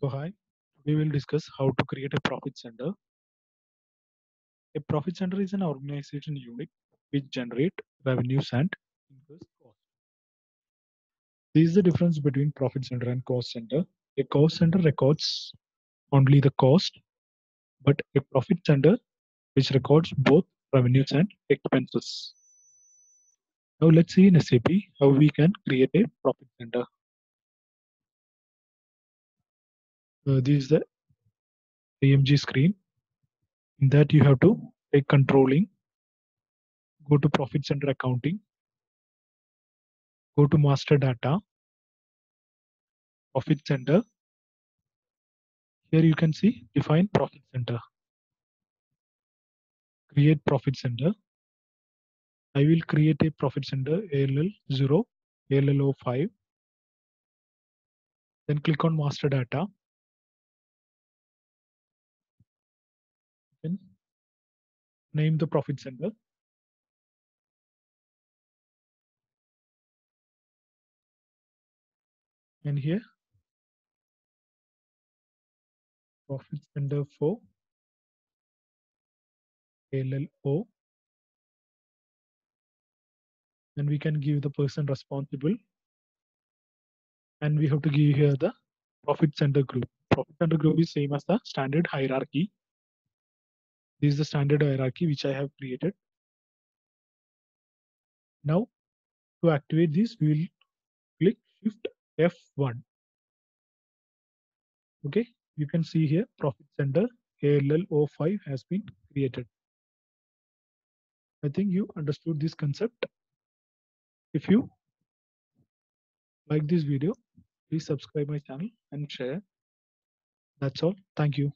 So hi, we will discuss how to create a profit center. A profit center is an organization unit which generate revenues and incurs cost. This is the difference between profit center and cost center. A cost center records only the cost, but a profit center which records both revenues and expenses. Now let's see in SAP how we can create a profit center. Uh, this is the IMG screen. In that you have to take controlling, go to profit center accounting, go to master data, profit center. Here you can see define profit center. Create profit center. I will create a profit center ALL 0, ALL 05. Then click on master data. Name the profit center. And here profit center for LLO. And we can give the person responsible. And we have to give here the profit center group. Profit center group is same as the standard hierarchy. This is the standard hierarchy which I have created. Now to activate this, we will click Shift F1. Okay, you can see here profit center ALL05 has been created. I think you understood this concept. If you like this video, please subscribe my channel and share. That's all. Thank you.